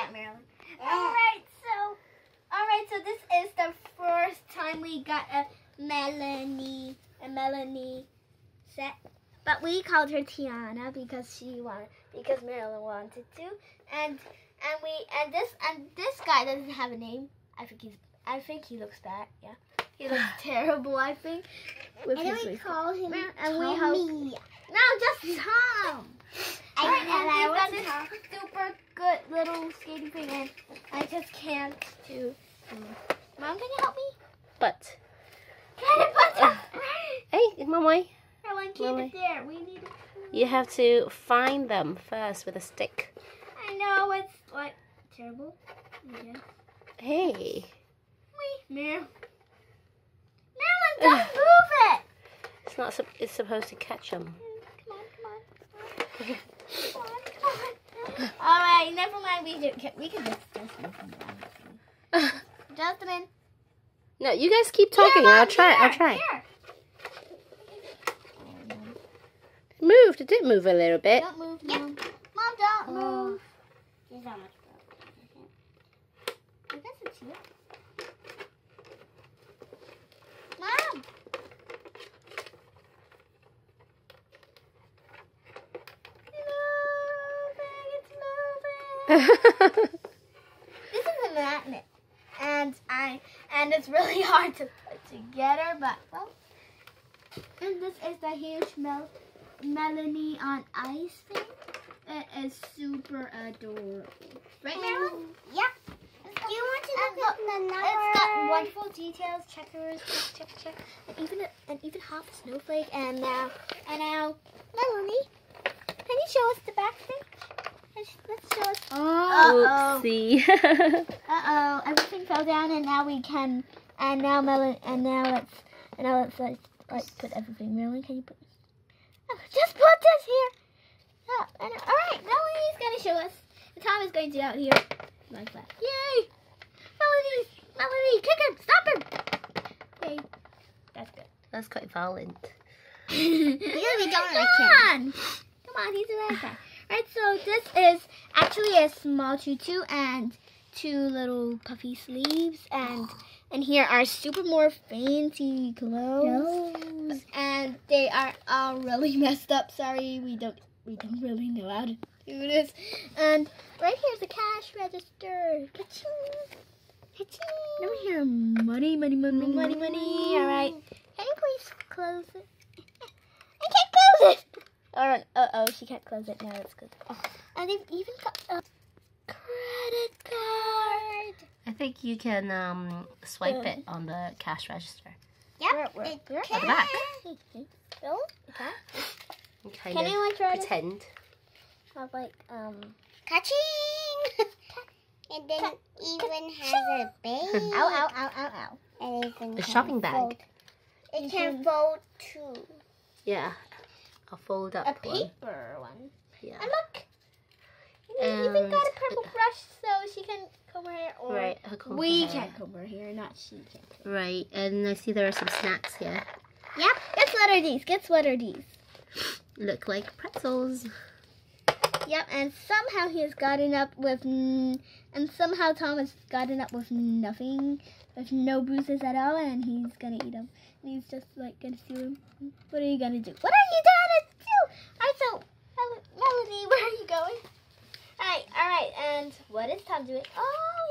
that, Merilyn. Ah. Alright, so alright, so this is the first time we got a Melanie a Melanie set. But we called her Tiana because she wanted because Merilyn wanted to. And and we and this and this guy doesn't have a name. I think he's I think he looks bad, yeah. He looks terrible, I think. And we call him and we hope Tommy. No, just Tom. I know and that was Tom. super good little skating thing, and I just can't do. Mom, can you help me? But Try to put uh, that. hey, Mama, Caroline, keep Mommy. it there. We need. you have to find them first with a stick. I know it's like terrible. Yeah. Hey. We. Merilyn, don't move it. It's not. It's supposed to catch them. Come on, come on. Come on, come on. All right, never mind. We do, can, we can just just move them around. Justin. no, you guys keep talking. Here, I'll Mom, try. I'll try. here. Moved. It did move a little bit. Don't move, Mom. Mom, don't move. Oh. There's not much broken. I guess it's here. Mom. It's moving, it's moving. This is a magnet, and I and it's really hard to put together, but well. And this is the huge Mel- Melanie on ice thing. It is super adorable, right, Merilyn? Yep. Do you want to look at the number? It's got wonderful details, checkers, check, check, check, and even a, and even half a snowflake. And now, and now, Melanie, can you show us the back thing? Let's, let's show us. Uh-oh. Oopsie. Uh oh, everything fell down, and now we can. And now Melon, and now let's, and now let's like, like put everything. Melanie, can you put? Oh, just put this here. Oh, and, all right, Melanie's gonna show us. And Tom is going to out here like that. Yay! Melanie, Melanie, kick him! Stop him! Yay! That's good. That's quite violent. You're don't Come like him. on! Come on, he's a nice guy. Right, so this is actually a small tutu and two little puffy sleeves and and here are super more fancy clothes. And they are all really messed up. Sorry, we don't we don't really know how to do this. And right here's the cash register. Ka-ching! Ka-ching! Over money, money, money, money, money. All right. Can you please close it? I can't close it. All right. Uh oh, she can't close it. Now it's good. And they've even got a credit card. I think you can um, swipe it on the cash register. Yep. Where- where- it where? At the back. Really? Okay. And kind Can of anyone try to pretend. have like um? Ka-ching! and then Ka- even has a bag. Ow! Ow! Ow! Ow! Ow! And even A can shopping bag. fold. It can fold too. Yeah. I'll fold up A paper one. Yeah. And look. And even got a purple brush so she can comb her hair. Or Right. her comb We can comb her hair, not she can. Right. And I see there are some snacks here. Yep. Guess what are these? Guess what are these? Look like pretzels. Yep, and somehow he has gotten up with, and somehow Tom has gotten up with nothing, with no bruises at all, and he's gonna eat them. He's just like gonna steal them. What are you gonna do? What are you gonna do? Alright, so Mel- Melanie, where are you going? Alright, alright, and what is Tom doing? Oh,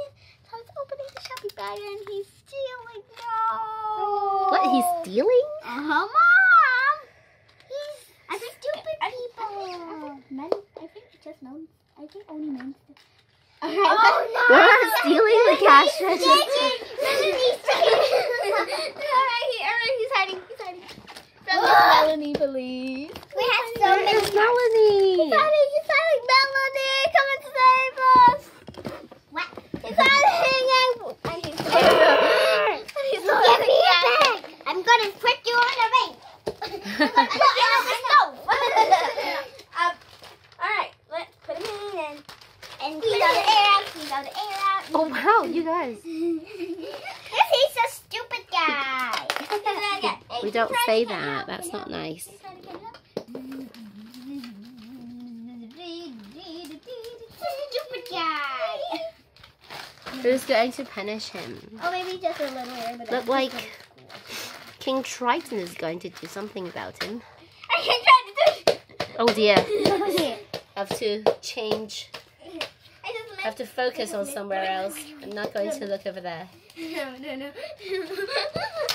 yeah, Tom's opening the shopping bag and he's stealing. No. What? He's stealing? Uh huh, mom. He's. I think stupid people. Men. I think it's just men. I think only men. All right. Oh We're not stealing the cash register. all right, he, all right, he's hiding. He's hiding. From Miss Melanie, please. We have so Where many is Melanie? He's hiding. He's hiding. Melanie, come and save us. What? He's hiding. And, and he's and he's Give me a bag. I'm gonna put you on a ring. I'm gonna put you on the stove. Um, all right, let's put him in and And squeeze all the air out. Squeeze all the air out. Oh wow, you guys. Yes, he's a stupid guy. We don't say that. That's not nice. Stupid guy. Who's going to punish him? Oh, maybe just a little hair. Look like King Triton is going to do something about him. I can try to do. Oh dear. Okay. Have to change. I just Have to focus on somewhere else. I'm not going to look over there. No, no, no.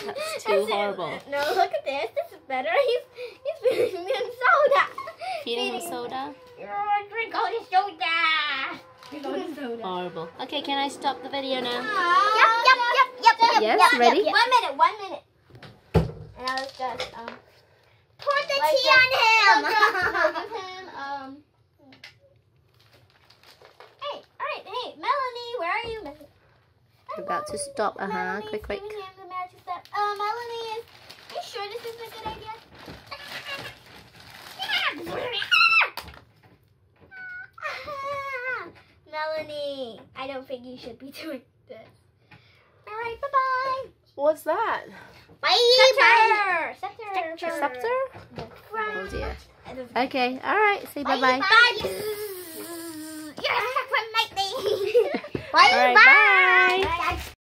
That's too horrible. No, look at this. This is better. He's he's feeding him soda. Feeding him soda? Oh, drink all the soda. Drink all the soda. Horrible. Okay, can I stop the video now? Yep, yep, yep, yep, yep. Yes, yep, ready? Yep, One minute, one minute. And now let's just um. Pour the like tea on him. no, no, give him um. Hey, all right, hey, Melanie, where are you? Melanie? About to stop. Uh huh. Melanie's Quick, quick. him the magic step. Uh, Melanie, is you sure this is a good idea? Melanie, I don't think you should be doing this. All right, bye bye. What's that? Bye. Scepter. Scepter. Scepter? Right. Oh dear. Okay. All right. Say bye bye. Bye. You're a lightning. Bye. Right. Bye. Bye.